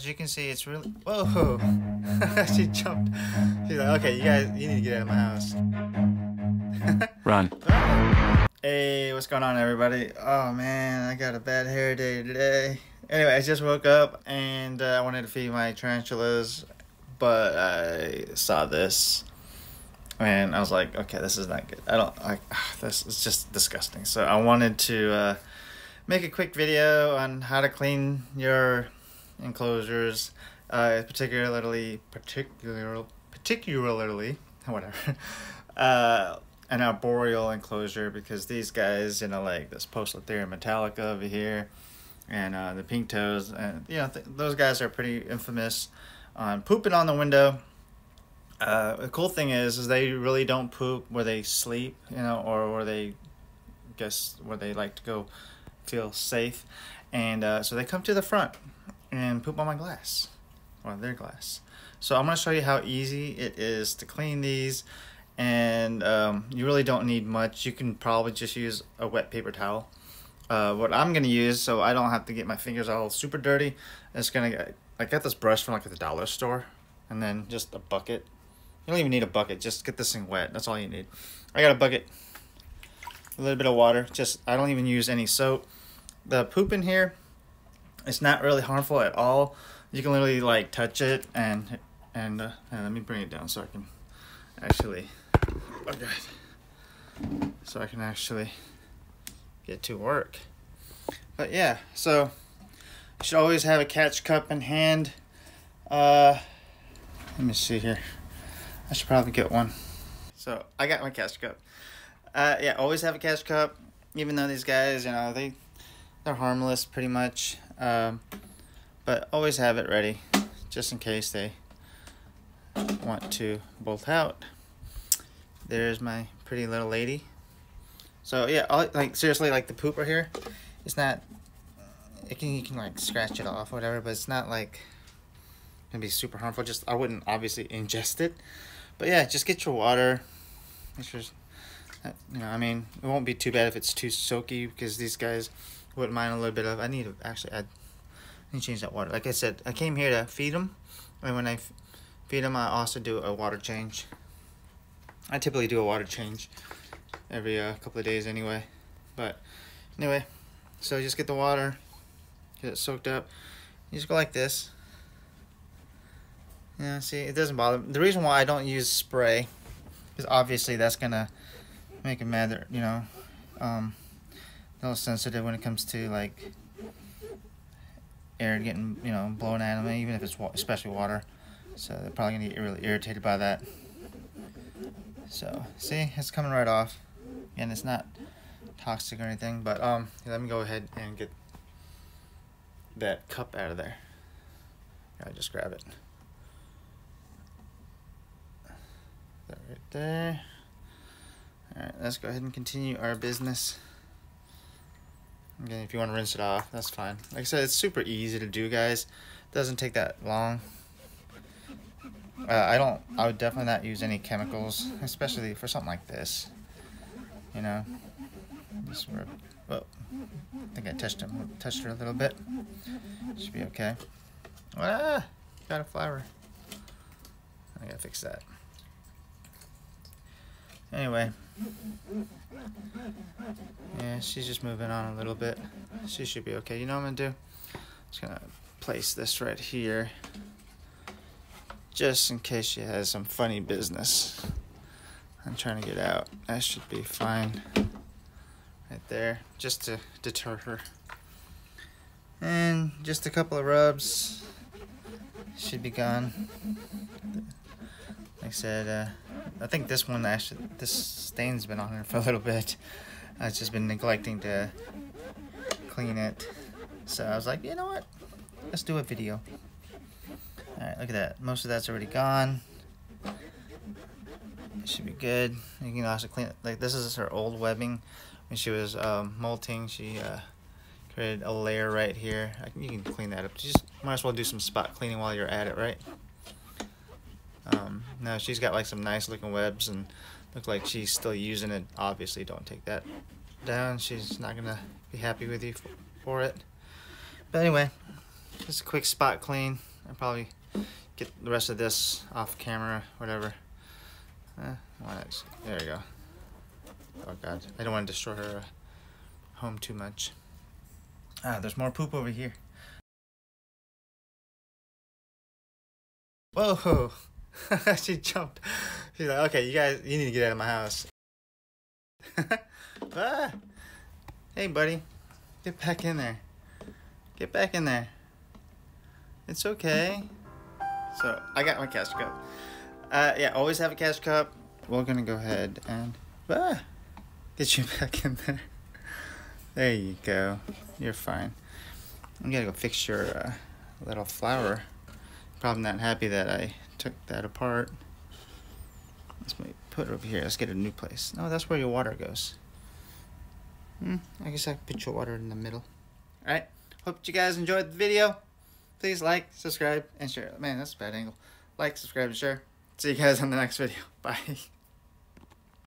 As you can see, it's really. Whoa! she jumped. She's like, okay, you guys, you need to get out of my house. Run. Hey, what's going on, everybody? Oh man, I got a bad hair day today. Anyway, I just woke up and uh, I wanted to feed my tarantulas, but I saw this and I was like, okay, this is not good. I don't like this is just disgusting. So I wanted to uh, make a quick video on how to clean your enclosures, uh, particularly particular particularly whatever. Uh, an arboreal enclosure because these guys, you know, like this Poecilotheria metallica over here, and uh, the pink toes, and you know, th- those guys are pretty infamous on pooping on the window. Uh, the cool thing is, is they really don't poop where they sleep, you know, or where they guess where they like to go feel safe, and uh, so they come to the front and poop on my glass, or their glass. So I'm gonna show you how easy it is to clean these and um, you really don't need much. You can probably just use a wet paper towel. Uh, what I'm gonna use, so I don't have to get my fingers all super dirty, is gonna get, I got this brush from like the dollar store, and then just a bucket. You don't even need a bucket. Just get this thing wet. That's all you need. I got a bucket, a little bit of water. Just I don't even use any soap. The poop in here, it's not really harmful at all. You can literally like touch it and and, uh, let me bring it down so I can actually Oh god. So I can actually get to work. But yeah, so you should always have a catch cup in hand. Uh, let me see here. I should probably get one. So I got my catch cup. Uh, yeah, always have a catch cup. Even though these guys, you know, they they're harmless pretty much. Um, but always have it ready, just in case they want to bolt out there's my pretty little lady. So yeah, all, like seriously, like the poop right here, it's not. It can you can like scratch it off, whatever, but it's not like gonna be super harmful. Just I wouldn't obviously ingest it, but yeah, just get your water. Make sure, you know, I mean, it won't be too bad if it's too soaky because these guys wouldn't mind a little bit of. I need to actually add. I need to change that water. Like I said, I came here to feed them, and when I feed them, I also do a water change. I typically do a water change every uh, couple of days anyway. But anyway, so just get the water, get it soaked up. You just go like this. Yeah, see, it doesn't bother. The reason why I don't use spray is obviously that's gonna make it mad. You know, um, a little sensitive when it comes to like air getting you know blown at them, even if it's especially water. So they're probably gonna get really irritated by that. So, see, it's coming right off. And it's not toxic or anything, but um, let me go ahead and get that cup out of there. I just grab it. That right there. Alright, let's go ahead and continue our business. Again, if you want to rinse it off, that's fine. Like I said, it's super easy to do, guys. Doesn't take that long. Uh, I don't. I would definitely not use any chemicals, especially for something like this. You know, just rub. Oh, I think I touched him. Touched her a little bit. Should be okay. Ah, got a flower. I gotta fix that. Anyway. Yeah, she's just moving on a little bit. She should be okay. You know what I'm gonna do? Just gonna place this right here just in case she has some funny business. I'm trying to get out. That should be fine. Right there, just to deter her. And just a couple of rubs. Should be gone. Like I said, uh, I think this one actually, this stain's been on her for a little bit. I've just been neglecting to clean it. So I was like, you know what? Let's do a video. Alright, look at that. Most of that's already gone. It should be good. You can also clean it. Like, this is her old webbing. When she was um, molting, she uh, created a layer right here. You can clean that up. You just might as well do some spot cleaning while you're at it, right? Um, now, she's got like some nice looking webs and look like she's still using it. Obviously, don't take that down. She's not to be happy with you for, for it. But anyway, just a quick spot clean. I'll probably get the rest of this off camera, whatever. Not? There we go. Oh god, I don't want to destroy her uh, home too much. Ah, there's more poop over here. Whoa! she jumped. She's like, okay, you guys, you need to get out of my house. ah. Hey, buddy. Get back in there. Get back in there. It's okay. So, I got my catch cup. Uh, yeah, always have a catch cup. We're gonna go ahead and ah, get you back in there. There you go. You're fine. I'm gonna go fix your uh, little flower. Probably not happy that I took that apart. Let's put it over here. Let's get a new place. No, that's where your water goes. Hmm, I guess I put your water in the middle. Alright, hope you guys enjoyed the video. Please like, subscribe, and share. Man, that's a bad angle. Like, subscribe, and share. See you guys on the next video. Bye.